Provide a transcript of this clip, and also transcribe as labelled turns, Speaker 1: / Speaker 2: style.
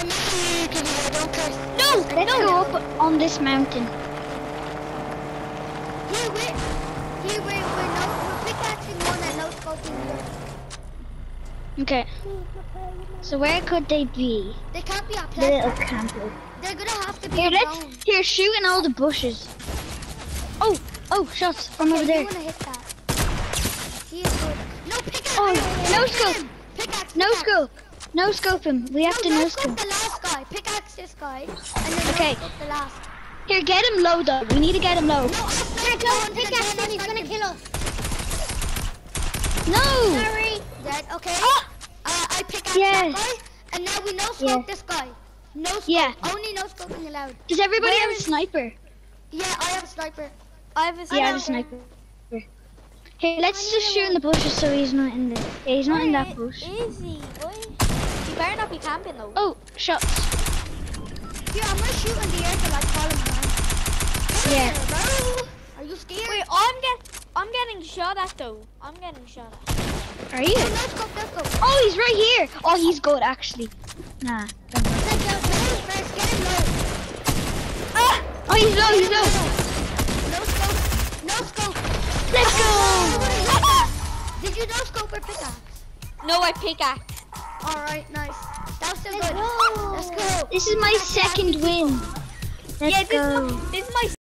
Speaker 1: I'm missing you, Kitty. I don't.
Speaker 2: No,
Speaker 3: Let's
Speaker 2: no.
Speaker 3: go up on this mountain.
Speaker 1: Here, we're, here, we're, we're, no, we're pickaxing one and no scoping the.
Speaker 3: Okay. So where could they be?
Speaker 1: They can't be up
Speaker 3: The
Speaker 1: here.
Speaker 3: little camper.
Speaker 1: They're gonna have to be
Speaker 3: Here, let's here shoot in all the bushes. Oh, oh, shots from over there.
Speaker 1: Wanna hit that? He is good. No pickaxe.
Speaker 3: Oh, no
Speaker 1: Pickaxe
Speaker 3: scope.
Speaker 1: him. Pickaxe.
Speaker 3: No scope. No scope him. We have to
Speaker 1: no
Speaker 3: no
Speaker 1: scope
Speaker 3: scope.
Speaker 1: the last guy. Pickaxe this guy, and then
Speaker 3: Okay.
Speaker 1: the last.
Speaker 3: Here, get him low though. We need to get him low.
Speaker 1: No, I sniped
Speaker 2: go
Speaker 1: him.
Speaker 2: and pickaxe him, he's gonna kill us.
Speaker 3: No.
Speaker 1: Sorry. Dead. Okay.
Speaker 3: Ah!
Speaker 1: Uh, I pickaxe
Speaker 3: Yes.
Speaker 1: that guy, and now we no scope
Speaker 3: Yeah.
Speaker 1: this guy. No scope.
Speaker 3: Yeah.
Speaker 1: Only no scoping allowed.
Speaker 3: Does everybody
Speaker 1: Where
Speaker 3: have a sniper?
Speaker 1: Yeah, I have a sniper.
Speaker 2: I have a sniper.
Speaker 3: Yeah, I have a sniper. Here, let's just shoot in the bushes so he's not in the. Yeah, he's not in that bush.
Speaker 2: Easy, boy. You better not be camping though.
Speaker 3: Oh, shots.
Speaker 1: Here, I'm gonna shoot in the air to like follow behind. Come
Speaker 3: Yeah.
Speaker 1: here. Are you scared?
Speaker 2: Wait, I'm get, I'm getting shot at though. I'm getting shot at.
Speaker 3: Are you?
Speaker 1: No scope, no scope.
Speaker 3: Oh, he's right here. Oh, he's good actually. Nah. don't worry.
Speaker 1: Take out low first, get him low.
Speaker 3: Ah! Oh, he's low. He's low.
Speaker 1: No scope, no scope.
Speaker 3: Let's go.
Speaker 1: Did you no scope or pickaxe?
Speaker 2: No, I pickaxe.
Speaker 1: Alright, nice. That was so
Speaker 2: Let's
Speaker 1: good.
Speaker 2: go.
Speaker 1: Let's go.
Speaker 3: This is my second win. Let's
Speaker 2: yeah, this
Speaker 3: go.
Speaker 2: is my, this is my